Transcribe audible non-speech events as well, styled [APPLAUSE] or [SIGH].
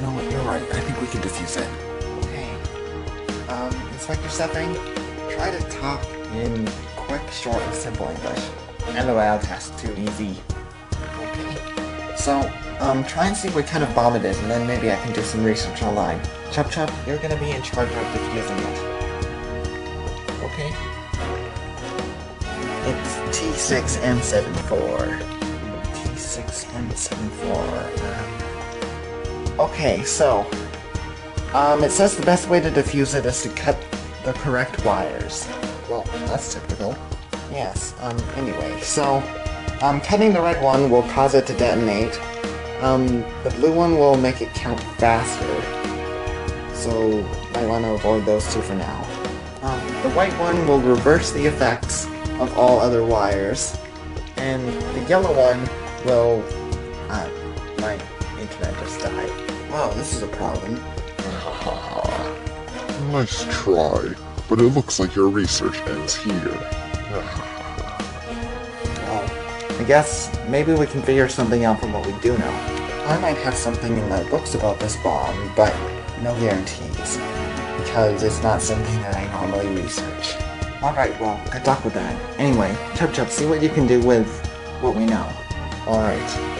Know what, you're right. I think we can defuse it. Okay. Um, Inspector Stuffing, try to talk in quick, short, and simple English. LOL, task too easy. Okay. So, um, try and see what kind of bomb it is, and then maybe I can do some research online. Chub Chub, you're gonna be in charge of defusing it. Okay. It's T6M74. T6M74. Okay, so, um, it says the best way to defuse it is to cut the correct wires. Well, that's typical. Yes, um, anyway, so, um, cutting the red one will cause it to detonate. Um, the blue one will make it count faster. So, I want to avoid those two for now. Um, the white one will reverse the effects of all other wires. And the yellow one will... Uh, my internet just died. Wow, this is a problem. [LAUGHS] Nice try, but it looks like your research ends here. [SIGHS] Well, I guess maybe we can figure something out from what we do know. I might have something in my books about this bomb, but no guarantees. Because it's not something that I normally research. Alright, well, good luck with that. Anyway, Chub Chub, see what you can do with what we know. Alright.